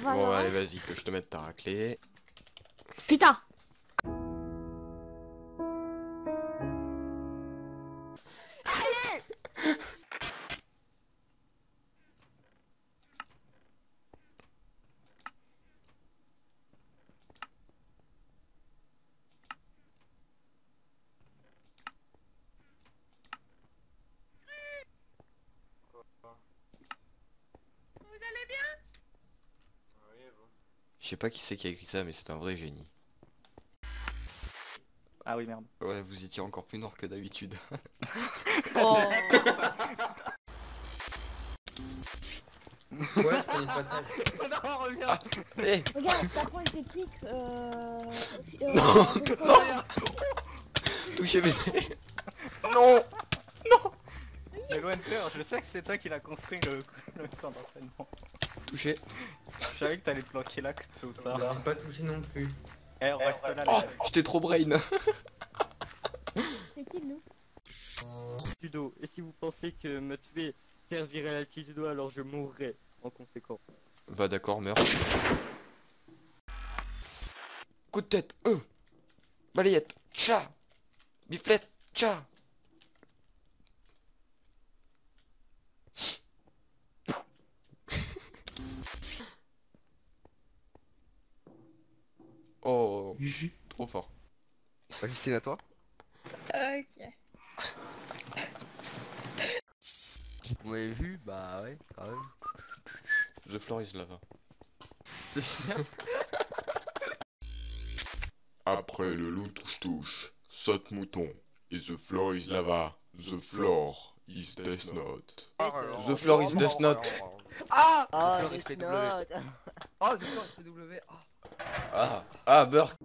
Bon allez vas-y que je te mette ta raclée. Putain Je sais pas qui c'est qui a écrit ça mais c'est un vrai génie. Ah oui merde. Ouais vous étiez encore plus nord que d'habitude. Oh Ouais, je connais pas ça. non, reviens Eh Regarde, je t'apprends une technique euh... euh, Non, euh, Touchez bébé Non Mais Lointer, je sais que c'est toi qui l'as construit le, le camp d'entraînement. Touché Je savais que t'allais te planquer là tout ça. Alors, pas touché non plus. Eh, on reste là, Oh J'étais trop brain C'est qui nous? Altitudo. Et si vous pensez que me tuer servirait à l'altitudo, alors je mourrai en conséquent. Bah d'accord meurs. Coup de tête Euh Balayette Tcha Biflette Tcha Oh Trop fort. Justine à toi Ok. Vous m'avez vu? Bah ouais, quand même. The floor is lava. Après le loup touche-touche, saute mouton, et the floor is lava, the floor is death note. The floor is death note. Ah Oh, The floor is PW. Oh, The floor is PW. Ah. Ah Ah Burk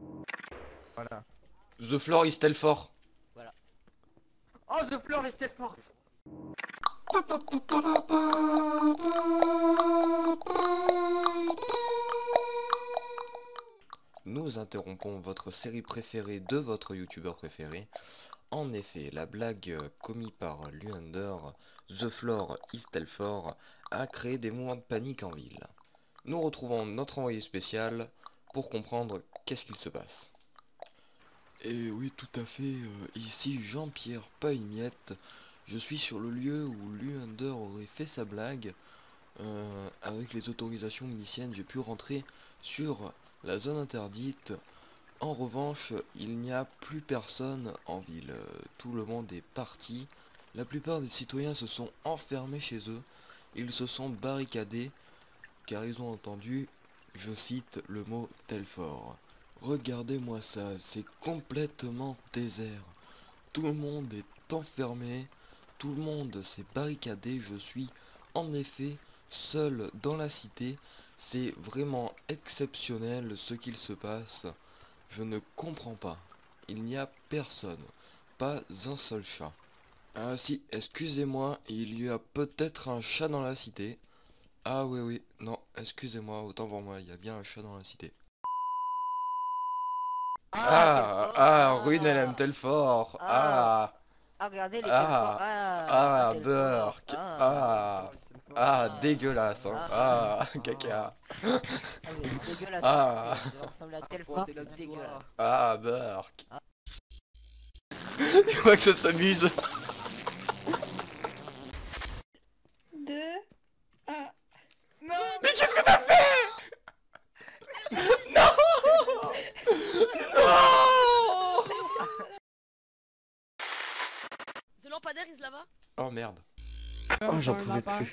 Voilà. The floor is Telfort. Oh, The floor is Telfort Nous interrompons votre série préférée de votre youtubeur préféré. En effet, la blague euh, commise par Luander, The Floor is Telfort, a créé des moments de panique en ville. Nous retrouvons notre envoyé spécial pour comprendre qu'est-ce qu'il se passe. Et oui, tout à fait, euh, ici Jean-Pierre Paille-Miette. Je suis sur le lieu où Luander aurait fait sa blague. Euh, avec les autorisations municiennes, j'ai pu rentrer sur la zone interdite. En revanche, il n'y a plus personne en ville. Tout le monde est parti. La plupart des citoyens se sont enfermés chez eux. Ils se sont barricadés car ils ont entendu, je cite, le mot Telfort. Regardez-moi ça, c'est complètement désert. Tout le monde est enfermé, tout le monde s'est barricadé, je suis en effet seul dans la cité. C'est vraiment exceptionnel ce qu'il se passe. Je ne comprends pas. Il n'y a personne. Pas un seul chat. Ah si, excusez-moi, il y a peut-être un chat dans la cité. Ah oui oui, non, excusez-moi, autant pour moi, il y a bien un chat dans la cité. Ah, ah, Ruine elle aime Telfort. Ah, Ah, regardez les Ah. Telfort. ah, Telfort. Burk. Ah, ah, dégueulasse, hein. Ah, caca. Ah. Ah. Vous ressemblez à Telfort, c'est dégueulasse. Ah, Burk. Tu vois que ça s'amuse. Non Non The lampadaire is là-bas Oh merde. Oh j'en pouvais plus.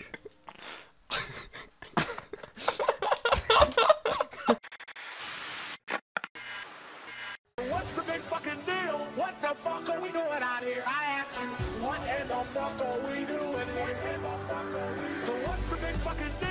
What's the big fucking deal? What the fuck are we doing out here? I ask you, what in the fuck are we doing here? So what's the big fucking deal?